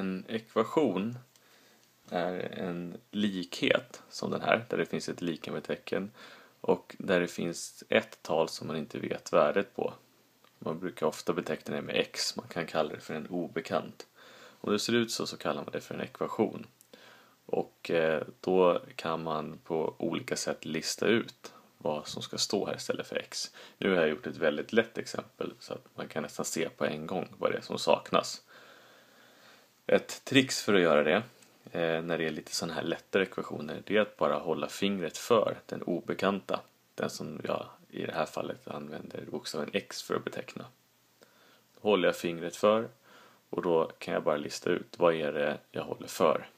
En ekvation är en likhet som den här, där det finns ett lika med tecken och där det finns ett tal som man inte vet värdet på. Man brukar ofta beteckna det med x, man kan kalla det för en obekant. Om det ser ut så så kallar man det för en ekvation. Och eh, då kan man på olika sätt lista ut vad som ska stå här istället för x. Nu har jag gjort ett väldigt lätt exempel så att man kan nästan se på en gång vad det är som saknas. Ett trix för att göra det eh, när det är lite sådana här lättare ekvationer det är att bara hålla fingret för den obekanta. Den som jag i det här fallet använder bokstaven x för att beteckna. Då håller jag fingret för och då kan jag bara lista ut vad är det jag håller för.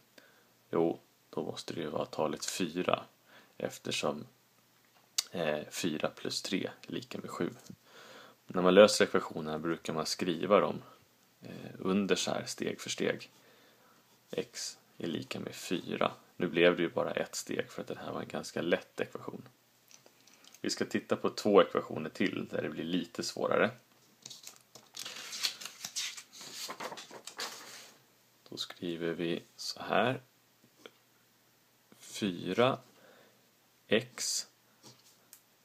Jo, då måste det ju vara talet 4 eftersom eh, 4 plus 3 är lika med 7. När man löser ekvationerna brukar man skriva dem under så här steg för steg. x är lika med 4. Nu blev det ju bara ett steg för att det här var en ganska lätt ekvation. Vi ska titta på två ekvationer till där det blir lite svårare. Då skriver vi så här. 4 x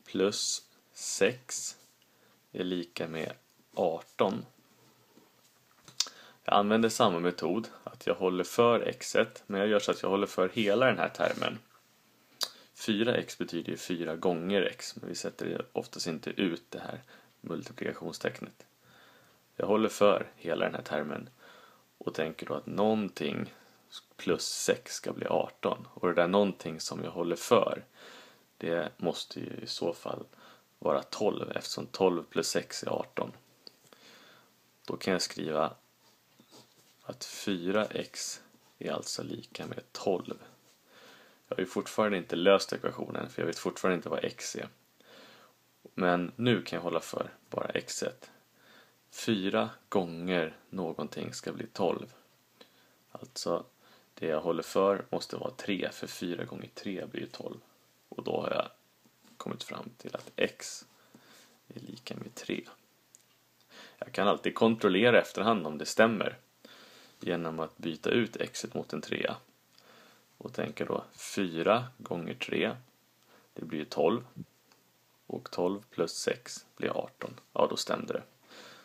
plus 6 är lika med 18. Jag använder samma metod, att jag håller för x, men jag gör så att jag håller för hela den här termen. 4x betyder ju 4 gånger x, men vi sätter oftast inte ut det här multiplikationstecknet. Jag håller för hela den här termen och tänker då att någonting plus 6 ska bli 18. Och det där någonting som jag håller för, det måste ju i så fall vara 12 eftersom 12 plus 6 är 18. Då kan jag skriva att 4x är alltså lika med 12. Jag har ju fortfarande inte löst ekvationen för jag vet fortfarande inte vad x är. Men nu kan jag hålla för bara x1. 4 gånger någonting ska bli 12. Alltså det jag håller för måste vara 3 för 4 gånger 3 blir 12. Och då har jag kommit fram till att x är lika med 3. Jag kan alltid kontrollera efterhand om det stämmer genom att byta ut x mot en 3 och tänka då 4 gånger 3 det blir 12 och 12 plus 6 blir 18. Ja, då stämde det.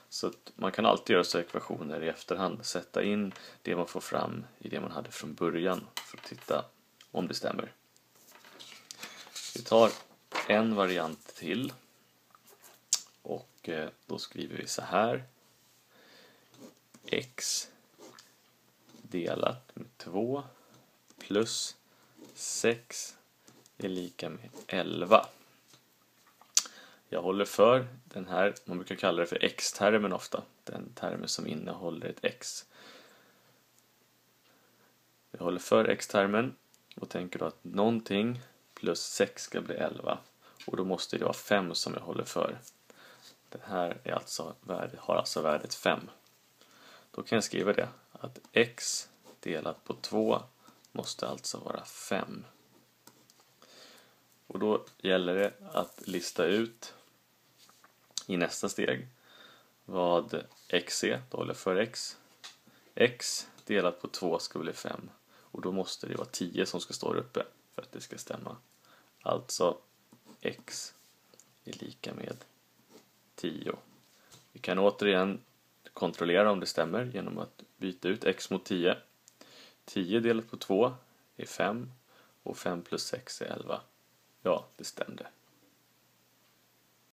Så att man kan alltid göra så ekvationer i efterhand, sätta in det man får fram i det man hade från början för att titta om det stämmer. Vi tar en variant till och eh, då skriver vi så här x delat med 2 plus 6 är lika med 11. Jag håller för den här, man brukar kalla det för x-termen ofta, den termen som innehåller ett x. Jag håller för x-termen och tänker då att någonting plus 6 ska bli 11 och då måste det vara 5 som jag håller för. Den här är alltså, har alltså värdet 5. Då kan jag skriva det, att x delat på 2 måste alltså vara 5. Och då gäller det att lista ut i nästa steg vad x är, då håller jag för x. x delat på 2 ska bli 5 och då måste det vara 10 som ska stå där uppe för att det ska stämma. Alltså x är lika med 10. Vi kan återigen kontrollera om det stämmer genom att byta ut x mot 10. 10 delat på 2 är 5 och 5 plus 6 är 11. Ja, det stämde.